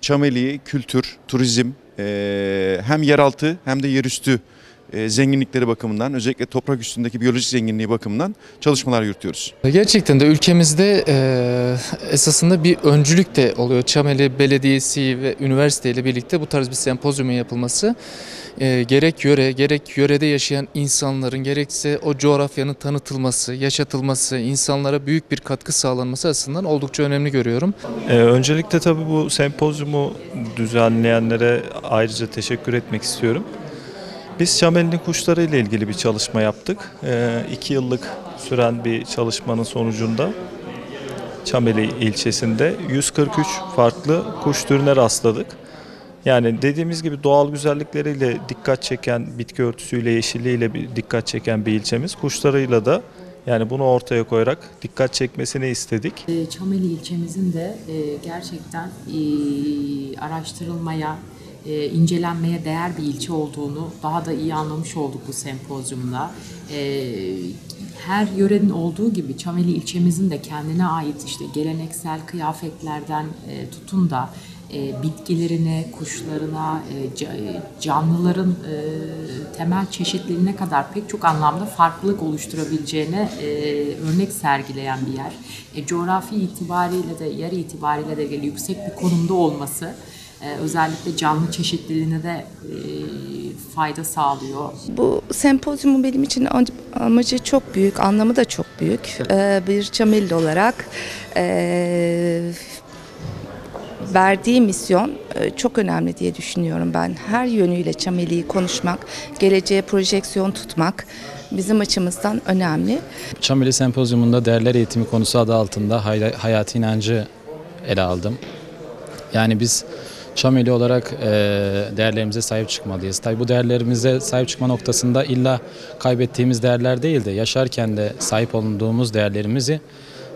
Çameli, kültür, turizm e, hem yeraltı hem de yerüstü zenginlikleri bakımından özellikle toprak üstündeki biyolojik zenginliği bakımından çalışmalar yürütüyoruz. Gerçekten de ülkemizde e, esasında bir öncülük de oluyor. Çameli Belediyesi ve üniversite ile birlikte bu tarz bir sempozyumun yapılması e, gerek yöre gerek yörede yaşayan insanların gerekse o coğrafyanın tanıtılması, yaşatılması, insanlara büyük bir katkı sağlanması açısından oldukça önemli görüyorum. Ee, öncelikle tabii bu sempozyumu düzenleyenlere ayrıca teşekkür etmek istiyorum. Biz Çameli'nin kuşları ile ilgili bir çalışma yaptık. Ee, iki yıllık süren bir çalışmanın sonucunda Çameli ilçesinde 143 farklı kuş türüne rastladık. Yani dediğimiz gibi doğal güzellikleriyle dikkat çeken, bitki örtüsüyle, yeşilliğiyle bir dikkat çeken bir ilçemiz. Kuşlarıyla da yani bunu ortaya koyarak dikkat çekmesini istedik. E, Çameli ilçemizin de e, gerçekten e, incelenmeye değer bir ilçe olduğunu daha da iyi anlamış olduk bu sempozyumda. Her yörenin olduğu gibi Çameli ilçemizin de kendine ait işte geleneksel kıyafetlerden tutun da e, bitkilerine, kuşlarına, e, e, canlıların e, temel çeşitliliğine kadar pek çok anlamda farklılık oluşturabileceğine e, örnek sergileyen bir yer. E, coğrafi itibariyle de, yer itibariyle de yüksek bir konumda olması e, özellikle canlı çeşitliliğine de e, fayda sağlıyor. Bu sempozyumun benim için amacı çok büyük, anlamı da çok büyük. E, bir Çamelli olarak e, verdiği misyon e, çok önemli diye düşünüyorum ben. Her yönüyle Çameli'yi konuşmak, geleceğe projeksiyon tutmak bizim açımızdan önemli. Çameli Sempozyumunda değerler eğitimi konusu adı altında hayati inancı ele aldım. Yani biz Çameli olarak e, değerlerimize sahip çıkmalıyız. Tabii bu değerlerimize sahip çıkma noktasında illa kaybettiğimiz değerler değil de yaşarken de sahip olunduğumuz değerlerimizi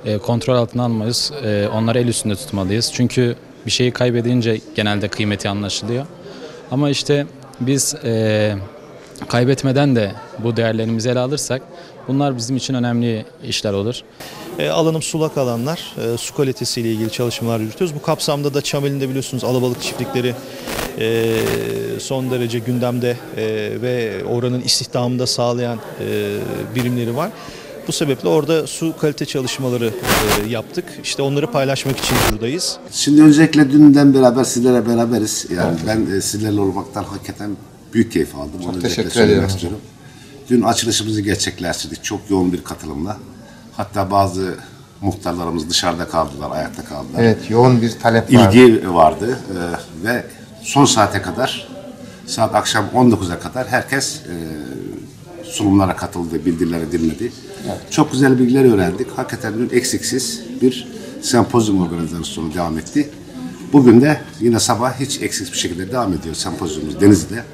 e, kontrol altına almalıyız. Onları el üstünde tutmalıyız. Çünkü bir şeyi kaybedince genelde kıymeti anlaşılıyor. Ama işte biz e, kaybetmeden de bu değerlerimizi ele alırsak bunlar bizim için önemli işler olur. E, alanım sulak alanlar, e, su kalitesiyle ilgili çalışmalar yürütüyoruz. Bu kapsamda da Çameli'nde biliyorsunuz alabalık çiftlikleri e, son derece gündemde e, ve oranın istihdamını da sağlayan e, birimleri var. Bu sebeple orada su kalite çalışmaları e, yaptık. İşte onları paylaşmak için buradayız. Şimdi öncelikle dünden beraber sizlere beraberiz. Yani ben e, sizlerle olmaktan hakikaten büyük keyif aldım. Çok Onu teşekkür ederim. Dün açılışımızı gerçekleştirdik. Çok yoğun bir katılımla. Hatta bazı muhtarlarımız dışarıda kaldılar, ayakta kaldılar. Evet, yoğun bir talep vardı. İlgi vardı ee, ve son saate kadar, saat akşam 19'a kadar herkes e, sunumlara katıldı, bildirileri dinledi. Evet. Çok güzel bilgiler öğrendik. Hakikaten dün eksiksiz bir sempozyum organizasyonu devam etti. Bugün de yine sabah hiç eksiksiz bir şekilde devam ediyor sempozyumumuz Denizli'de.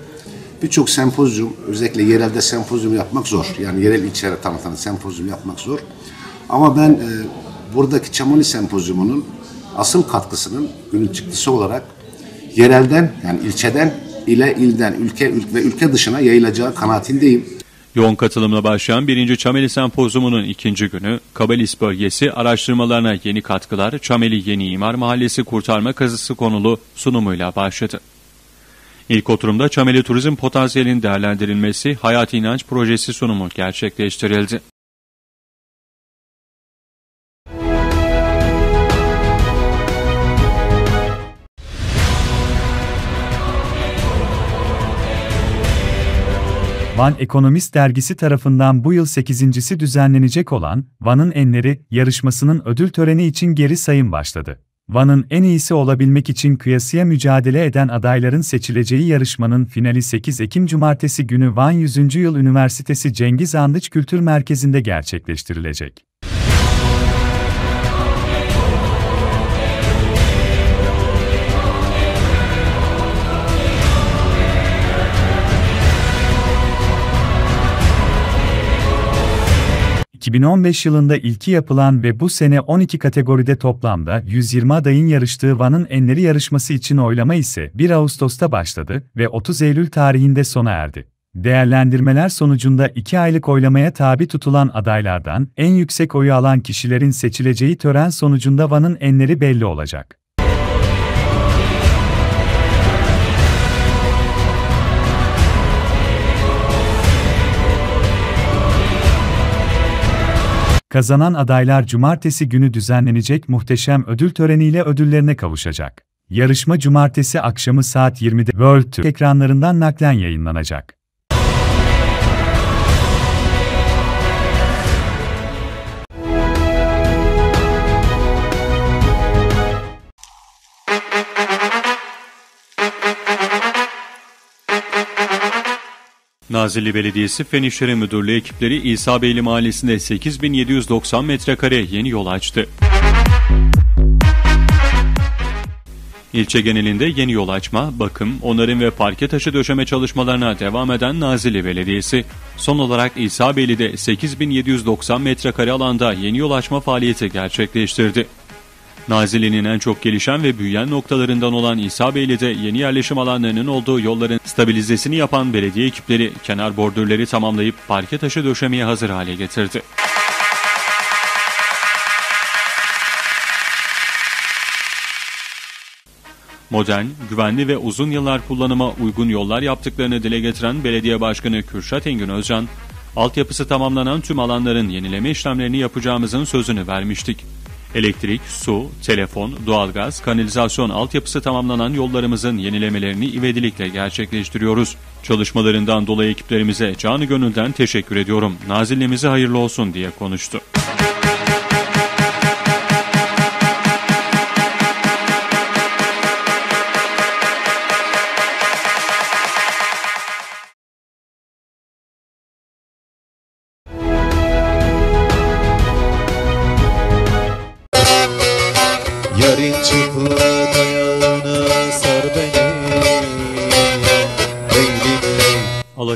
Birçok sempozyum, özellikle yerelde sempozyum yapmak zor. Yani yerel ilçelere tanıtan sempozyum yapmak zor. Ama ben e, buradaki Çamoni sempozyumunun asıl katkısının günün çıktısı olarak yerelden yani ilçeden ile ilden ülke, ülke ve ülke dışına yayılacağı kanaatindeyim. Yoğun katılımla başlayan 1. Çameli Sempozyumu'nun ikinci günü Kabalis bölgesi araştırmalarına yeni katkılar Çameli Yeni İmar Mahallesi kurtarma kazısı konulu sunumuyla başladı. İlk oturumda Çameli turizm potansiyelinin değerlendirilmesi Hayat İnanç projesi sunumu gerçekleştirildi. Van Ekonomist dergisi tarafından bu yıl 8.si düzenlenecek olan Van'ın Enleri yarışmasının ödül töreni için geri sayım başladı. Van'ın en iyisi olabilmek için kıyasıya mücadele eden adayların seçileceği yarışmanın finali 8 Ekim Cumartesi günü Van 100. Yıl Üniversitesi Cengiz Andıç Kültür Merkezi'nde gerçekleştirilecek. 2015 yılında ilki yapılan ve bu sene 12 kategoride toplamda 120 adayın yarıştığı Van'ın Enleri yarışması için oylama ise 1 Ağustos'ta başladı ve 30 Eylül tarihinde sona erdi. Değerlendirmeler sonucunda 2 aylık oylamaya tabi tutulan adaylardan en yüksek oyu alan kişilerin seçileceği tören sonucunda Van'ın enleri belli olacak. Kazanan adaylar cumartesi günü düzenlenecek muhteşem ödül töreniyle ödüllerine kavuşacak. Yarışma cumartesi akşamı saat 20'de World Türk ekranlarından naklen yayınlanacak. Nazilli Belediyesi Fen İşleri Müdürlüğü ekipleri İsa Beyli Mahallesi'nde 8790 metrekare yeni yol açtı. İlçe genelinde yeni yol açma, bakım, onarım ve parke taşı döşeme çalışmalarına devam eden Nazilli Belediyesi, son olarak İsa Beyli'de 8790 metrekare alanda yeni yol açma faaliyeti gerçekleştirdi. Nazilli'nin en çok gelişen ve büyüyen noktalarından olan İsa Beyli'de yeni yerleşim alanlarının olduğu yolların stabilizesini yapan belediye ekipleri kenar bordürleri tamamlayıp parke taşı döşemeye hazır hale getirdi. Modern, güvenli ve uzun yıllar kullanıma uygun yollar yaptıklarını dile getiren Belediye Başkanı Kürşat Engin Özcan, altyapısı tamamlanan tüm alanların yenileme işlemlerini yapacağımızın sözünü vermiştik. Elektrik, su, telefon, doğalgaz, kanalizasyon altyapısı tamamlanan yollarımızın yenilemelerini ivedilikle gerçekleştiriyoruz. Çalışmalarından dolayı ekiplerimize canı gönülden teşekkür ediyorum. Nazilliğimize hayırlı olsun diye konuştu. Yarın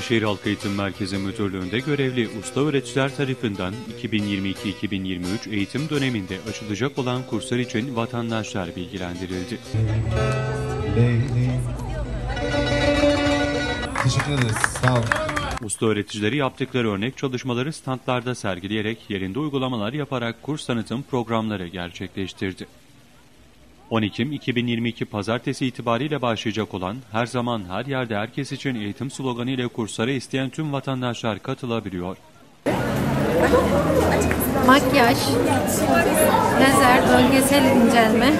Alaşehir Halk Eğitim Merkezi Müdürlüğü'nde görevli usta öğreticiler tarafından 2022-2023 eğitim döneminde açılacak olan kurslar için vatandaşlar bilgilendirildi. Teşekkür ederiz sağ ol Usta öğreticileri yaptıkları örnek çalışmaları standlarda sergileyerek yerinde uygulamalar yaparak kurs tanıtım programları gerçekleştirdi. 10 Ekim 2022 Pazartesi itibariyle başlayacak olan Her Zaman Her Yerde Herkes için eğitim sloganı ile kurslara isteyen tüm vatandaşlar katılabiliyor. Makyaj, lazer, bölgesel incelme,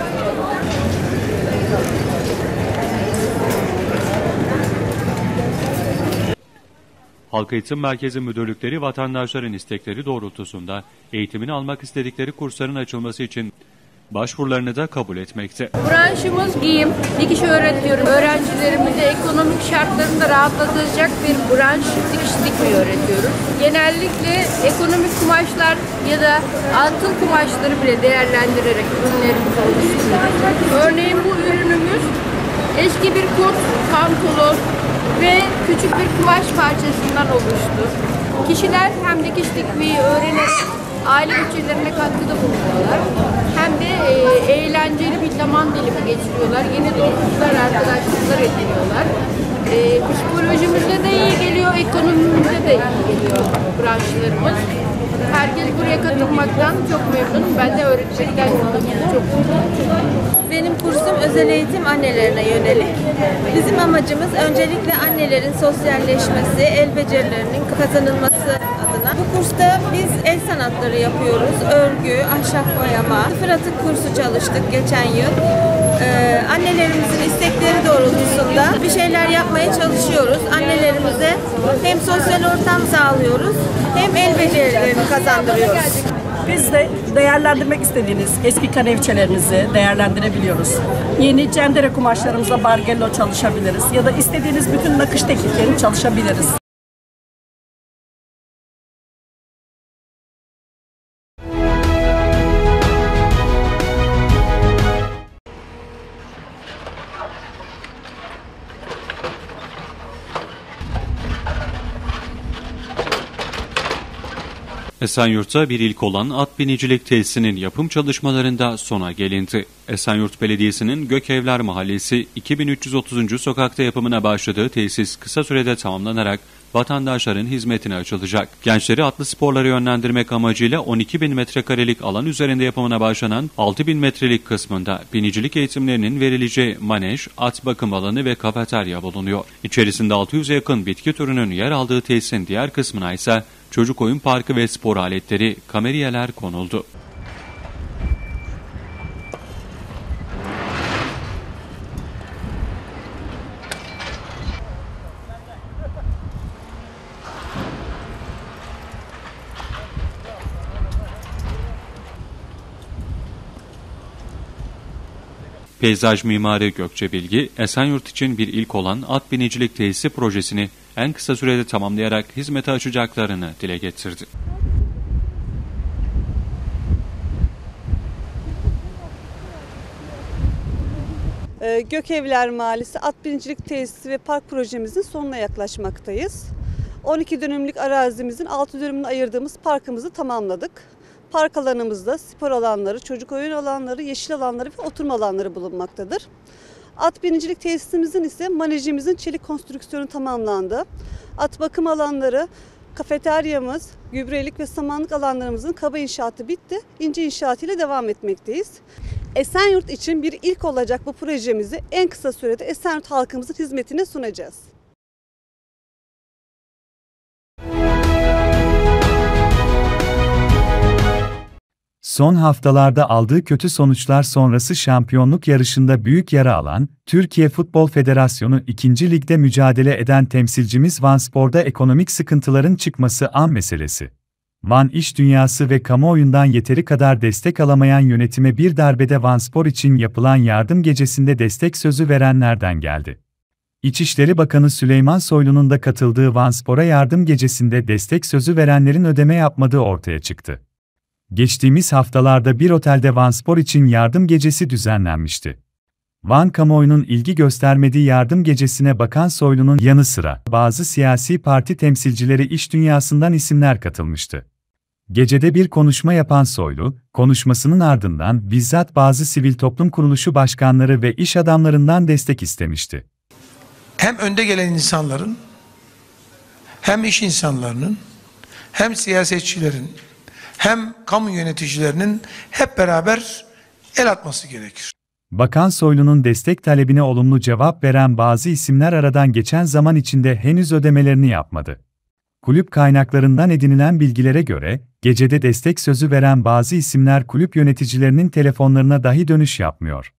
Halk Eğitim Merkezi Müdürlükleri vatandaşların istekleri doğrultusunda eğitimini almak istedikleri kursların açılması için başvurularını da kabul etmekte. Branşımız giyim. Dikiş öğretiyorum. Öğrencilerimize ekonomik şartlarını da rahatlatacak bir branş dikiş dikmeyi öğretiyoruz. Genellikle ekonomik kumaşlar ya da altın kumaşları bile değerlendirerek ürünlerimizi oluşturuyoruz. Örneğin bu ürünümüz eski bir kot, pantolon ve küçük bir kumaş parçasından oluştu. Kişiler hem dikiş dikmeyi öğrenerek aile bütçelerine katkıda bulunuyorlar. Hem de e, eğlenceli bir zaman dilimi geçiriyorlar. Yeni dostluklar, arkadaşlıklar ediniyorlar. E, psikolojimize de iyi geliyor, ekonomimize de iyi geliyor branşlarımız. Herkes buraya katılmaktan çok memnun. Ben de öğretmekten çok mutluyum. Benim kursum özel eğitim annelerine yönelik. Bizim amacımız öncelikle annelerin sosyalleşmesi, el becerilerinin kazanılması adına. Bu kursta biz el sanatları yapıyoruz. Örgü, ahşap boyama, sıfır atık kursu çalıştık geçen yıl. Ee, annelerimizin istekleri doğrultusunda bir şeyler yapmaya çalışıyoruz. Annelerimize hem sosyal ortam sağlıyoruz hem el becerilerini kazandırıyoruz. Biz de değerlendirmek istediğiniz eski kanevçelerinizi değerlendirebiliyoruz. Yeni cendere kumaşlarımıza bargello çalışabiliriz ya da istediğiniz bütün nakış tekniklerini çalışabiliriz. Esenyurt'ta bir ilk olan at binicilik tesisinin yapım çalışmalarında sona gelindi. Esenyurt Belediyesi'nin Gökevler Mahallesi 2330. sokakta yapımına başladığı tesis kısa sürede tamamlanarak vatandaşların hizmetine açılacak. Gençleri atlı sporlara yönlendirmek amacıyla 12 bin metrekarelik alan üzerinde yapımına başlanan 6 bin metrelik kısmında binicilik eğitimlerinin verileceği manej, at bakım alanı ve kafeterya bulunuyor. İçerisinde 600'e yakın bitki türünün yer aldığı tesisin diğer kısmına ise çocuk oyun parkı ve spor aletleri, kameriyeler konuldu. Peyzaj mimarı Gökçe Bilgi, Esenyurt için bir ilk olan at binicilik tesisi projesini en kısa sürede tamamlayarak hizmete açacaklarını dile getirdi. Ee, Gökevler Mahallesi At Binicilik Tesisi ve Park projemizin sonuna yaklaşmaktayız. 12 dönümlük arazimizin 6 dönümünü ayırdığımız parkımızı tamamladık. Park alanımızda spor alanları, çocuk oyun alanları, yeşil alanları ve oturma alanları bulunmaktadır. At binicilik tesisimizin ise manejimizin çelik konstrüksiyonu tamamlandı. At bakım alanları, kafeteryamız, gübrelik ve samanlık alanlarımızın kaba inşaatı bitti. İnce inşaatı ile devam etmekteyiz. Esenyurt için bir ilk olacak bu projemizi en kısa sürede Esenyurt halkımızın hizmetine sunacağız. Son haftalarda aldığı kötü sonuçlar sonrası şampiyonluk yarışında büyük yara alan, Türkiye Futbol Federasyonu 2. Lig'de mücadele eden temsilcimiz Vanspor'da ekonomik sıkıntıların çıkması an meselesi. Van iş dünyası ve kamuoyundan yeteri kadar destek alamayan yönetime bir darbede Vanspor için yapılan yardım gecesinde destek sözü verenlerden geldi. İçişleri Bakanı Süleyman Soylu'nun da katıldığı Vanspor'a yardım gecesinde destek sözü verenlerin ödeme yapmadığı ortaya çıktı. Geçtiğimiz haftalarda bir otelde Vanspor için yardım gecesi düzenlenmişti. Van kamuoyunun ilgi göstermediği yardım gecesine Bakan Soylu'nun yanı sıra bazı siyasi parti temsilcileri iş dünyasından isimler katılmıştı. Gecede bir konuşma yapan Soylu, konuşmasının ardından bizzat bazı sivil toplum kuruluşu başkanları ve iş adamlarından destek istemişti. Hem önde gelen insanların, hem iş insanlarının, hem siyasetçilerin, hem kamu yöneticilerinin hep beraber el atması gerekir. Bakan Soylu'nun destek talebine olumlu cevap veren bazı isimler aradan geçen zaman içinde henüz ödemelerini yapmadı. Kulüp kaynaklarından edinilen bilgilere göre, gecede destek sözü veren bazı isimler kulüp yöneticilerinin telefonlarına dahi dönüş yapmıyor.